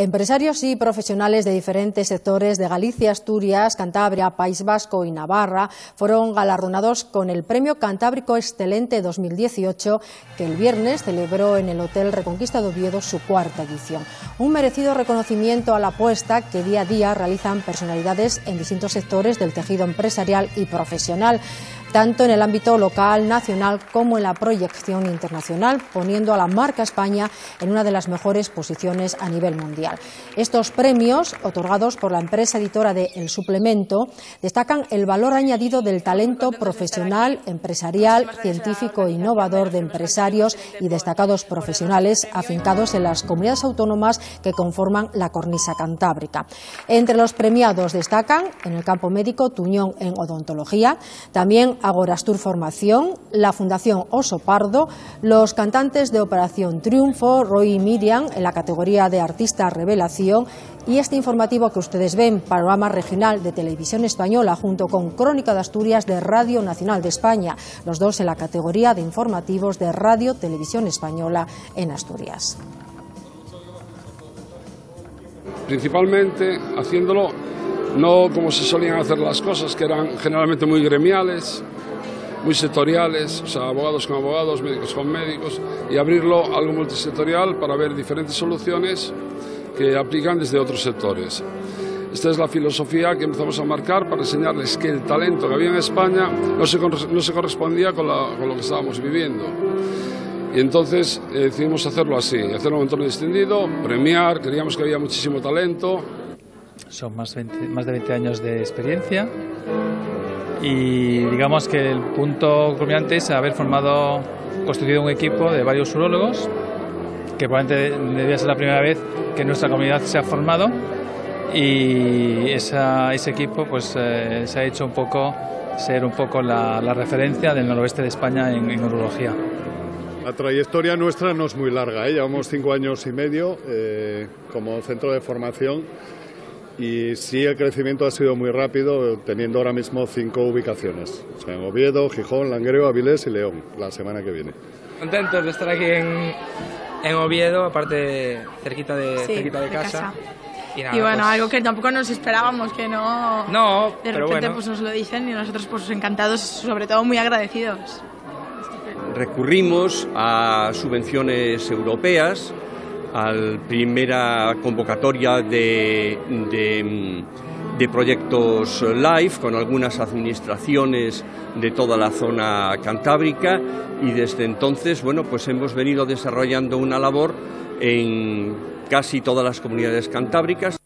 Empresarios y profesionales de diferentes sectores de Galicia, Asturias, Cantabria, País Vasco y Navarra fueron galardonados con el Premio Cantábrico Excelente 2018 que el viernes celebró en el Hotel Reconquista de Oviedo su cuarta edición. Un merecido reconocimiento a la apuesta que día a día realizan personalidades en distintos sectores del tejido empresarial y profesional tanto en el ámbito local, nacional como en la proyección internacional, poniendo a la marca España en una de las mejores posiciones a nivel mundial. Estos premios, otorgados por la empresa editora de El Suplemento, destacan el valor añadido del talento profesional, empresarial, científico innovador de empresarios y destacados profesionales afincados en las comunidades autónomas que conforman la cornisa cantábrica. Entre los premiados destacan en el campo médico Tuñón en odontología, también Agorastur Formación, la Fundación Oso Pardo, los cantantes de Operación Triunfo, Roy y Miriam, en la categoría de Artista Revelación, y este informativo que ustedes ven, Panorama Regional de Televisión Española, junto con Crónica de Asturias de Radio Nacional de España, los dos en la categoría de informativos de Radio Televisión Española en Asturias. Principalmente haciéndolo no como se solían hacer las cosas, que eran generalmente muy gremiales, muy sectoriales, o sea, abogados con abogados, médicos con médicos, y abrirlo algo multisectorial para ver diferentes soluciones que aplican desde otros sectores. Esta es la filosofía que empezamos a marcar para enseñarles que el talento que había en España no se, no se correspondía con, lo que estábamos viviendo. Y entonces eh, decidimos hacerlo así, hacerlo en un entorno distinguido, premiar, creíamos que había muchísimo talento, son más, más de 20 años de experiencia y digamos que el punto culminante es haber formado, constituido un equipo de varios urólogos, que probablemente debía ser la primera vez que nuestra comunidad se ha formado y ese equipo pues eh, se ha hecho un poco ser un poco la, referencia del noroeste de España en, urología. La trayectoria nuestra no es muy larga, ¿eh? llevamos cinco años y medio eh, como centro de formación y sí el crecimiento ha sido muy rápido, teniendo ahora mismo cinco ubicaciones, o sea, en Oviedo, Gijón, Langreo, Avilés y León, la semana que viene. Contentos de estar aquí en, en Oviedo, aparte cerquita de, cerquita de, casa. Y, bueno, pues algo que tampoco nos esperábamos, que no... No, De repente pues nos lo dicen y nosotros pues encantados, sobre todo muy agradecidos. Recurrimos a subvenciones europeas, a la primera convocatoria de, de, proyectos live con algunas administraciones de toda la zona cantábrica y desde entonces bueno pues hemos venido desarrollando una labor en casi todas las comunidades cantábricas